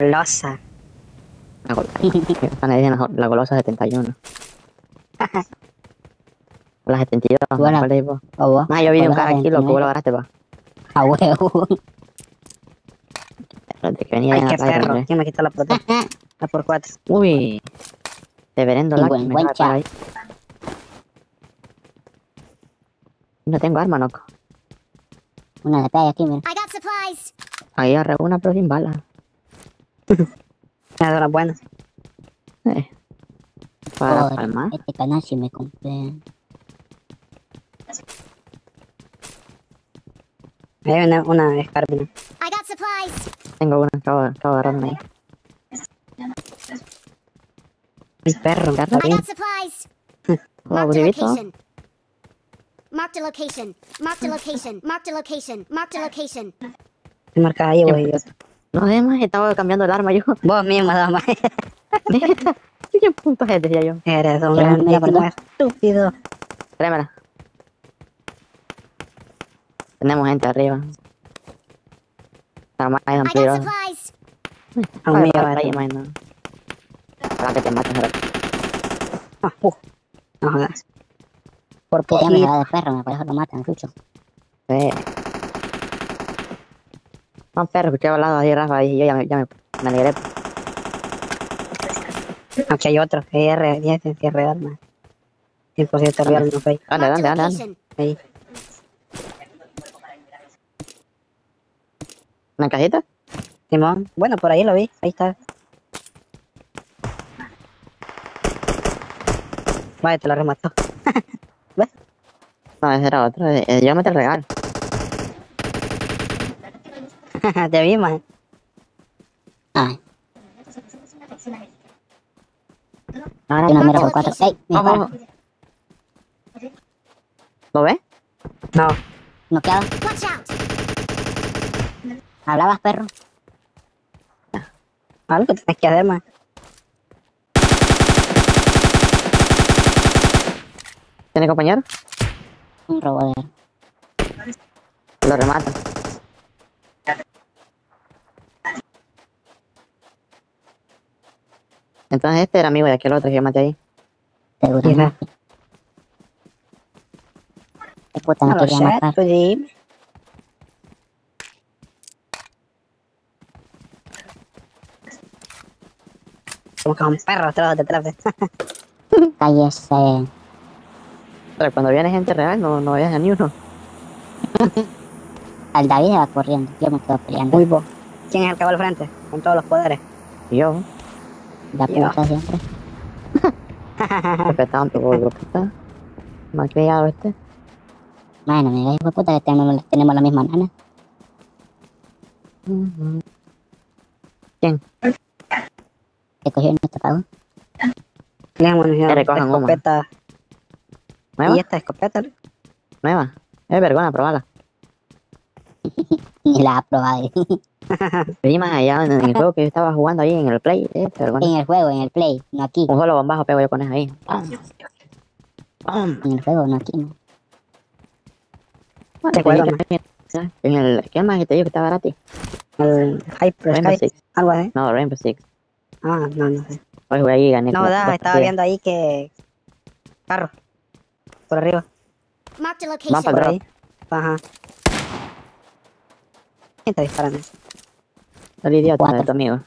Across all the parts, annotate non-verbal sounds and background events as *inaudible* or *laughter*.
Golosa. La, gol- Están ahí en la, la golosa 71. *laughs* La 72. Bueno. ¿cuál es vos? ¿O vos? Ah, yo vi un Golosa cara aquí, loco, 29. vos lo agarraste, pa. A huevo. Espérate, que venía Ay, qué la perro. ¿Quién me quitó la plata? *laughs* La por cuatro. Uy. Reverendo Lucky, buen- me buen ahí. No tengo arma, loco. Una de playa aquí, mira. Ahí agarré una, pero sin bala. Me da las buenas. Eh. Para Joder, palmar. Este canal sí me compré. Ahí hay una, una escarpina. I got supplies. Tengo una, acabo, acabo de agarrar una ahí. El perro. ¿Perro? está I bien. got supplies. Hola, Marked a location. Marked a location. Marked a location. Marked a location. Marked a location. Me marcas ahí, vos No, además estaba cambiando el arma yo. *laughs* Vos mismo, dama. ¿Qué punto es, decía yo? Eres un grandísimo perdón. estúpido. Tráemela. Tenemos gente arriba. Son I got peligrosas. supplies. Aún me para lleva ahí, imagino. Para que te mates. ahora. Ah, uh. No jodas. Por Ya me poquito. da de perro, me parece que lo matan, Chucho. Sí. No, perro, escuché hablado ahí, Rafa, y yo ya me, ya me, me alegré. Aquí hay otro. R, 10 en cierre de armas. 100% real, no fake. Dale, dale, dale. dale. Ahí. ¿Una cajita? Simón. Bueno, por ahí lo vi. Ahí está. Vaya, te lo remató. *laughs* No, ese era otro. eh, yo me te el regalo. *laughs* te vi, man. Ay, Ahora, mira por cuatro. ¡Ey! Me ojo, dispara. ojo. ¿Lo ves? No. Noqueado. Watch out. ¿Hablabas, perro? Algo tenés que hacer. ¿Tiene compañero? Un robodero. Lo remata. Entonces este era amigo de aquel otro que yo maté ahí. Seguramente. Qué puta, No lo quería sé, matar. tú dime. Como que un perro atrás detrás de *laughs* Cállese. Pero cuando viene gente real no, no veas a ni uno. *laughs* Al David se va corriendo. Yo me quedo peleando. Muy bo. ¿Quién es el que va al frente? Con todos los poderes. Yo, La Ya. puta siempre. *laughs* respetado un poco puta. Mal criado este. Bueno, mira, hijo de puta que tenemos, tenemos la misma nana. ¿Quién? Y te. Tiene munición. Que recojan goma. escopeta. ¿Nueva? ¿Y esta escopeta? Nueva. Es vergüenza probarla. *laughs* *laughs* Ni la ha probado. *laughs* Más allá en el *laughs* juego que yo estaba jugando ahí en el play. Eh, en el juego, en el play, no aquí. Un solo bombazo pego yo con eso ahí. ¡Pum! ¡Pum! En el juego, no aquí. No. Bueno, ¿Te acuerdas, pedí que- En el... ¿Qué más que te digo que estaba gratis? El Hyper Rainbow Sky. Six. Algo así. No, Rainbow Six. Ah, no, no sé. Hoy jugué ahí gané. No, da, estaba viendo ahí que. Carro. Por arriba. Van location. para. Ajá. ¿Quién está disparando? El idiota de tu amigo.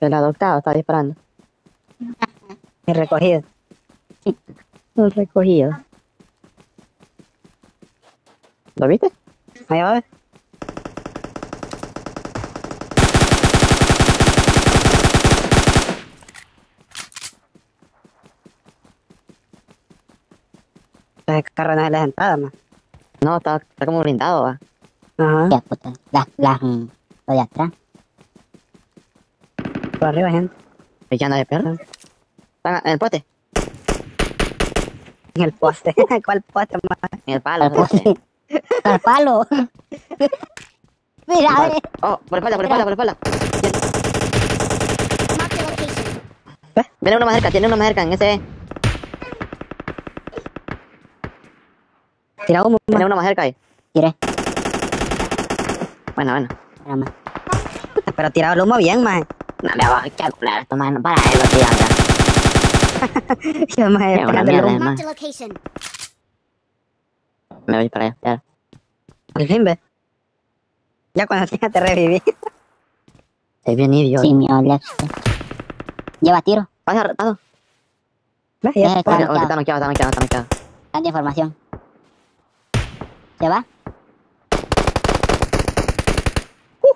El adoptado está disparando. El recogido. El recogido. ¿Lo viste? Ahí va a ver. Ese carro no es la sentada, man. No, está, está como blindado, va. Ajá. Ya, puta. Las, las, lo de atrás. Por arriba, gente. ¿Y qué anda de perro? En el poste. En el poste. *laughs* ¿Cuál poste, man? En el palo. El poste. *laughs* ¡Al palo! *laughs* Mira, a ver. Oh, por espalda, por espalda, por espalda. Marked a location. Viene uno más cerca, tiene uno más cerca en ese. Tira humo, Tiene uno más cerca ahí. Tiré. Bueno, bueno. Rama. Pero tirado el humo bien, maje. No me voy a calcular esto, man. Para él, tío. Yo, maje, Qué buena el mierda, humo. man. Me voy para allá. Ya. Al fin, ve. Ya cuando tenga te reviví. Estoy *laughs* bien idiota. Sí, mi. Lleva tiro. Pasa retado. ¿Ves? Eh, Ya. está noqueado. está noqueado, está noqueado. Cambia información. ¿Se va?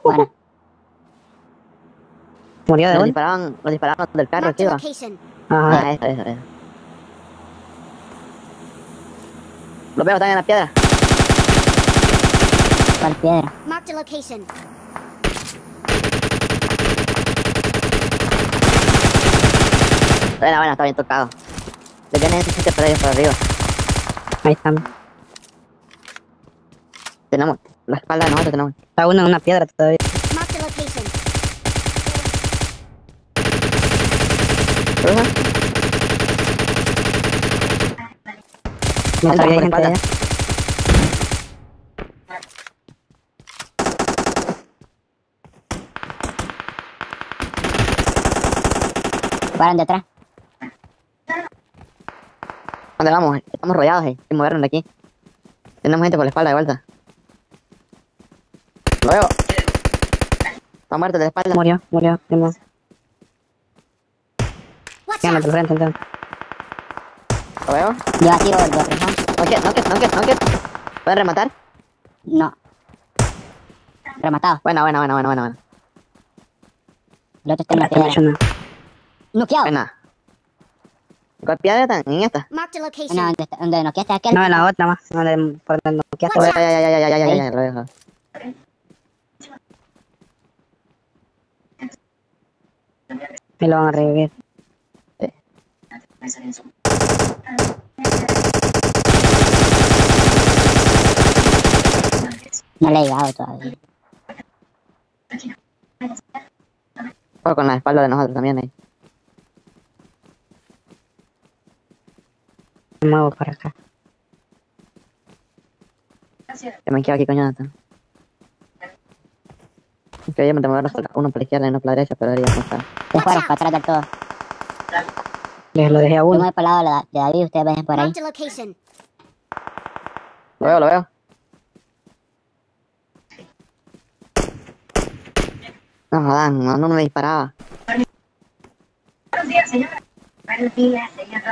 Bueno, Murió de Los uno. disparaban, los disparaban del carro, tío. location. Ajá. Ah, eso, eso, eso. Lo veo, están en la piedra. ¿cuál piedra? Marked a location. Buena, buena, está bien tocado. Le tienen ese sitio para ellos por arriba. Ahí están. Tenemos la espalda de nosotros, tenemos. Está uno en una piedra todavía. No sabía gente allá. Paran detrás. ¿Dónde vamos? Estamos rodeados, eh. Sin movernos de aquí. Tenemos gente por la espalda de vuelta. Lo veo. Está muerto de la espalda. Murió, murió. Por frente entonces. Lo veo. Presión. No que, no que, no que, no que. ¿Pueden rematar? No. Rematado. Buena, buena, buena, buena, buena. buena. El otro está en la piedra. Noqueado. Buena. ¿Cuál piedra? En esta. Location. donde, donde noqueaste aquel. No, en la otra más. No, de, por donde no queda Oh, Watch ya, ya, ya, ya, ya, ya, ya, Ahí. ya, lo dejo. Me lo van a revivir. No le he llegado todavía. Oh, con la espalda de nosotros también, eh. Me muevo para acá. Yo me quedo aquí con Jonathan. Que yo me mover uno por la izquierda y uno por la derecha, pero debería no está. Se fueron para atrás del todo. Les lo dejé a Yo uno. me voy para el lado de la- de David, ustedes vayan por ahí. Lo veo, lo veo. No jodan, no, no me disparaba. Buenos días, señora. Buenos días, señor.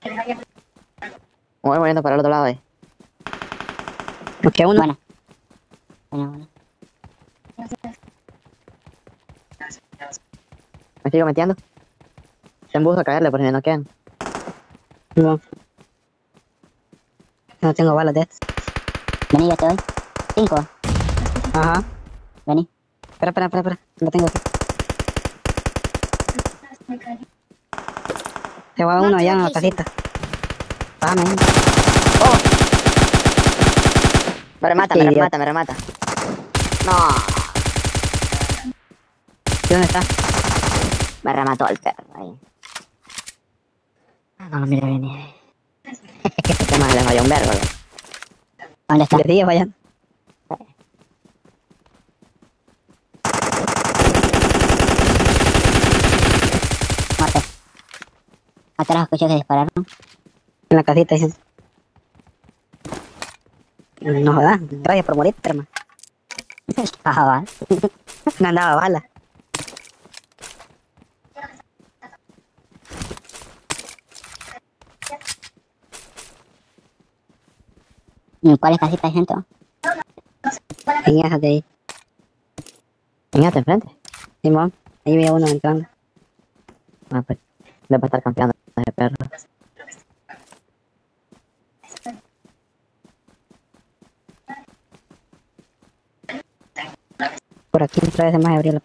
Que vaya voy moviendo para el otro lado, eh. Nos queda uno. Buena. Me sigo metiendo. Se embuzo a caerle por si me no quedan. No. No tengo balas de estas. Vení, yo te doy. Cinco. Ajá. Vení. Espera, espera, espera, espera. Lo tengo aquí. Te va uno allá en la casita. Bájame. Me remata, me remata, me remata. No, ¿Y dónde está? Me remató el perro ahí. No lo mire bien. Este más le falló un loco. ¿Dónde está? Dije, vayan. Muerto. Atrás escuché que dispararon. En la casita, dicen. No jodas. Gracias por morir, hermano. *laughs* Ah, va. No andaba bala. ¿En cuáles casitas hay gente? De ahí. Fíjate enfrente. Simón. Ahí veía uno entrando. Ah, pues. Le va a estar campeando ese perro. Por aquí otra vez más la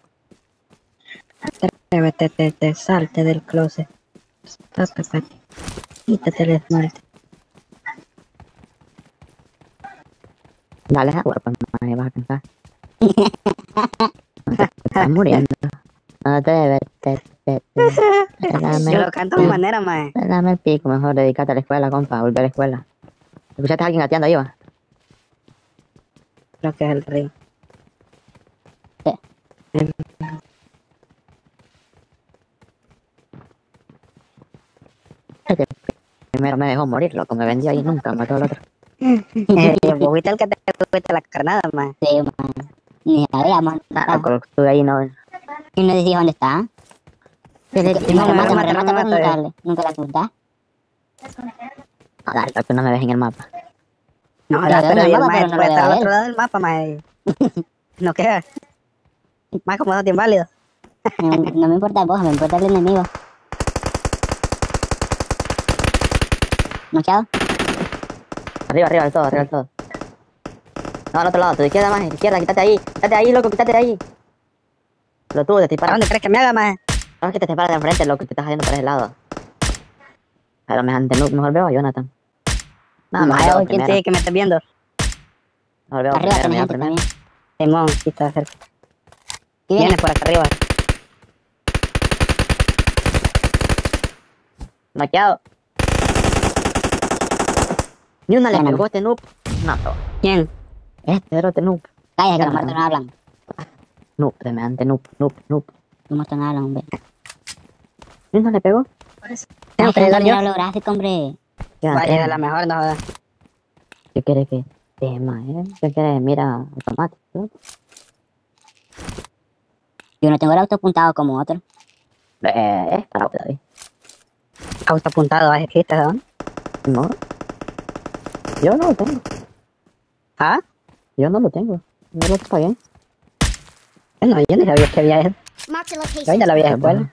Atrévete, te, te, salte del closet. Quítate el esmalte. Dale agua, pues más vas a cansar. Te *laughs* estás muriendo. No te debes. Te, te, te, dame, Yo lo canto de manera, mae. dame el pico, mejor dedícate a la escuela, compa, volver a la escuela. ¿Escuchaste a alguien gateando ahí, va? Creo que es el río. Primero me dejó morir, loco, me vendió ahí nunca mató al otro. *laughs* Vos fuiste el que te fuiste la carnada, man. Sí, man. Ni sabíamos. Ah, loco, estuve ahí no. Y no decís dónde está. Sí, sí, sí, No, no, me mata, me no, pero no, nunca la apuntas. No, dale, loco, no me ves en el mapa. No, pero no, el mapa, mae pero puede estar al otro lado del mapa, mae. *laughs* No queda. Más como dato inválido. No, no me importa vos, me importa el enemigo. ¿Noqueado? Arriba, arriba del todo, arriba del todo. No, al otro lado, tu izquierda más, izquierda, quítate ahí, quítate ahí, loco, quítate ahí. Lo tuvo, te ¿Para disparan. dónde crees que me haga, mae? No es que te disparas de enfrente, loco, te estás yendo para ese lado. Pero me ante mejor veo a Jonathan. No, mejor Mae, veo ¿quién te que me estés viendo? Mejor veo Arriba primero, primero. Simón, sí está cerca. ¿Qué viene? Por acá arriba. Noqueado. Ni una le pegó este noob. No, ¿Quién? Era este noob. Calla, que los muertos no hablan. Noob, de mediante noob, noob, noob. Los muertos no hablan, hombre. Ni una le pegó. Tengo que no yo. lo gráfico, hombre. Vaya, de la mejor, no jodas. ¿Qué quiere que tema, eh? ¿Qué quiere? Mira, automático. ¿no? Yo no tengo el auto apuntado como otro. Eh, es para David. Auto apuntado, ¿has escrito de dónde? No. Yo no lo tengo. ¿Ah? Yo no lo tengo. Yo lo pagué. No, yo ni sabía que había eso. Yo location. ya la vieja escuela.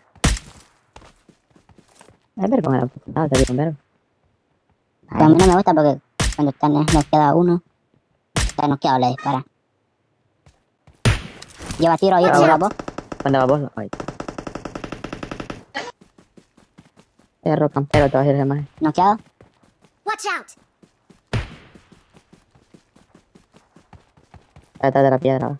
Es ver con el automático, está bien ver. Pero a mí no me gusta porque cuando está noqueado uno, está noqueado, le dispara. Lleva tiro ahí, lleva vos. Cuando va vos, lo ay. Perro campero, te vas a ir de más. Noqueado. Watch out! Detrás de la piedra.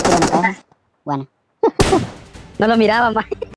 cabeza. Bueno. *laughs* No lo miraba, más.